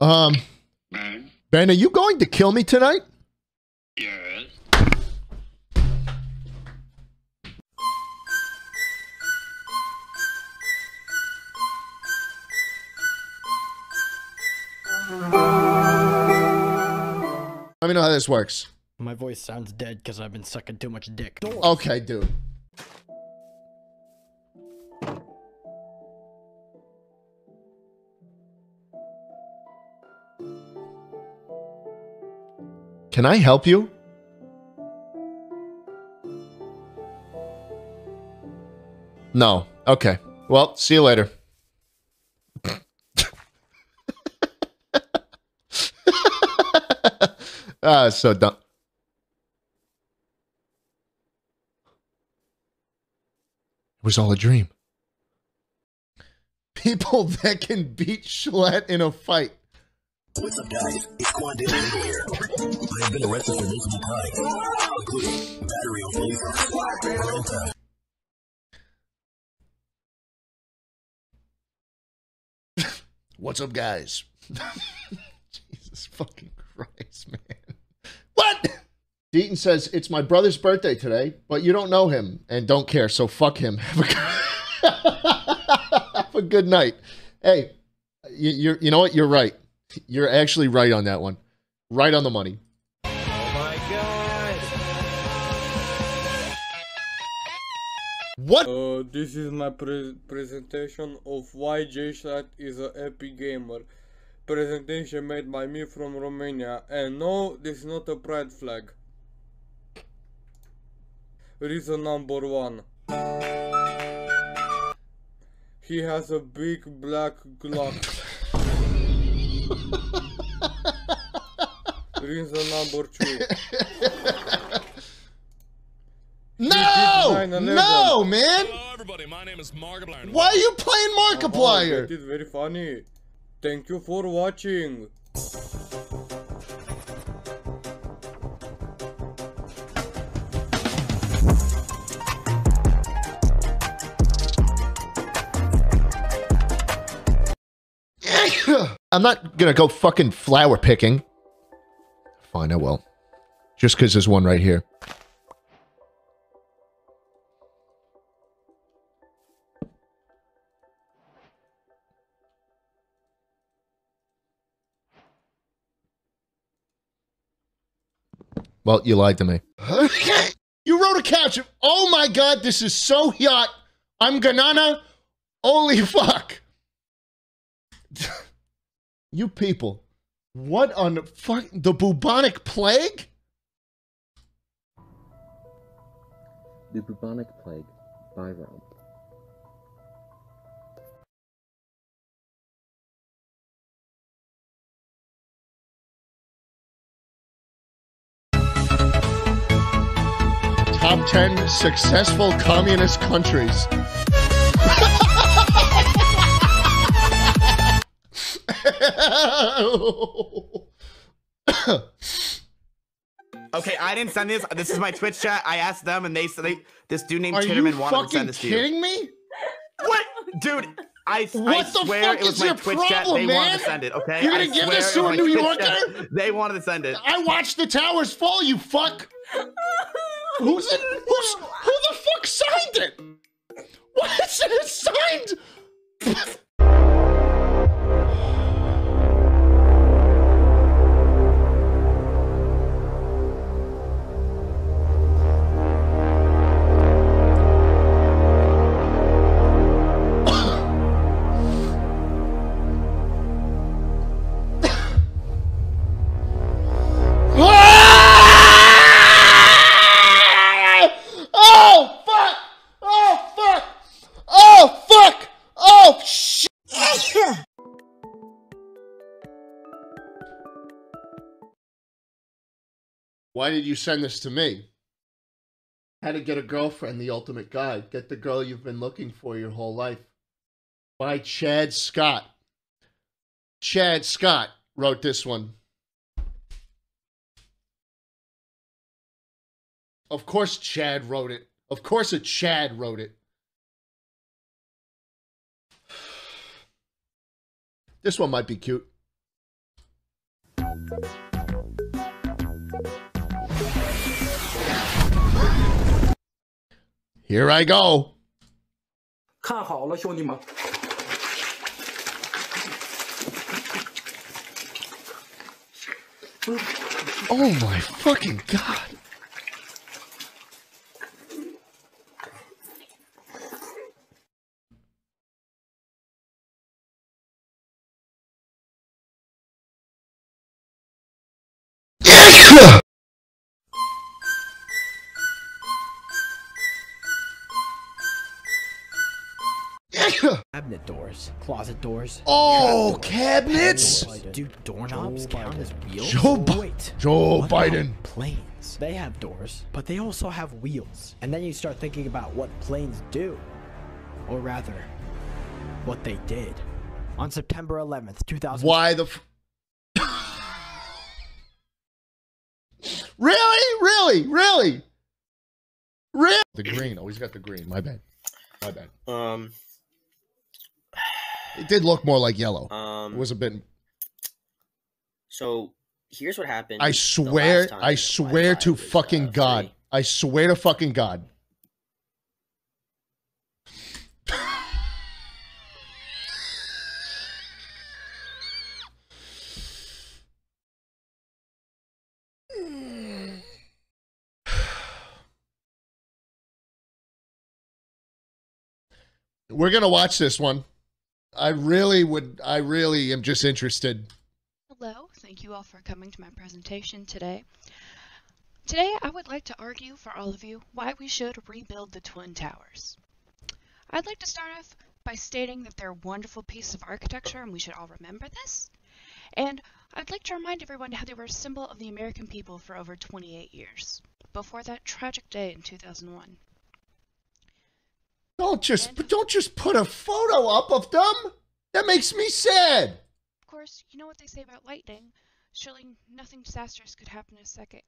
Um, Man, Ben, are you going to kill me tonight? yes. Let me know how this works. My voice sounds dead because I've been sucking too much dick. Okay, dude. Can I help you? No. Okay. Well, see you later. ah, so dumb. It was all a dream. People that can beat Schlatt in a fight. What's up, guys? It's Quandale Dingle here. I have been arrested for multiple crimes, including battery on police officers, What's up, guys? Jesus fucking Christ, man. What? Deaton says, It's my brother's birthday today, but you don't know him and don't care, so fuck him. Have a good, Have a good night. Hey, you, you're, you know what? You're right. You're actually right on that one. Right on the money. What? Uh, this is my pre presentation of why Jschlatt is a epic gamer. Presentation made by me from Romania. And no, this is not a pride flag. Reason number one. He has a big black Glock. Reason number two. No! No, man! Hello, everybody. My name is Markiplier. Why are you playing Oh, Markiplier? that is very funny. Thank you for watching. I'm not gonna go fucking flower picking. Fine, I will. Just because there's one right here. Well, you lied to me. you wrote a caption. Oh my god, this is so hot. I'm ganana. Holy fuck. you people. What on the fuck? The bubonic plague? The bubonic plague by Rome. Top 10 successful communist countries. Okay, I didn't send this. This is my Twitch chat. I asked them, and they said they, this dude named Are Chitterman wanted to send this to you. Are you kidding me? What, dude? I, I What the swear fuck it was is my your Twitch chat. They man? wanted to send it. Okay, You're gonna I give this to a New Yorker? chat. They wanted to send it. I watched the towers fall, you fuck. Who's it? Who's who the fuck signed it? What is it signed? Why did you send this to me? How to get a girlfriend, the ultimate guide. Get the girl you've been looking for your whole life. By Chad Scott. Chad Scott wrote this one. Of course, Chad wrote it. Of course, a Chad wrote it. This one might be cute. Here I go. 看好了，兄弟们。 Oh my fucking god. Cabinet doors, closet doors. Oh, doors, cabinets? panels. Do doorknobs Joe count Biden. Joe as wheels? Bi- Wait. Joe what Biden. Planes. They have doors, but they also have wheels. And then you start thinking about what planes do. Or rather, what they did. On September 11th, 2000. Why the f- Really? Really? Really? Really? The green. Oh, he's got the green. My bad. My bad. Um, It did look more like yellow. um, It was a bit so here's what happened. I swear, I swear to was, uh, fucking God. free. I swear to fucking God. We're gonna watch this one. I really would. I really am just interested. Hello, thank you all for coming to my presentation today. Today, I would like to argue for all of you why we should rebuild the Twin Towers. I'd like to start off by stating that they're a wonderful piece of architecture and we should all remember this. And I'd like to remind everyone how they were a symbol of the American people for over 28 years, before that tragic day in 2001. Don't just don't just put a photo up of them. That makes me sad. Of course, you know what they say about lightning. Surely nothing disastrous could happen in a second.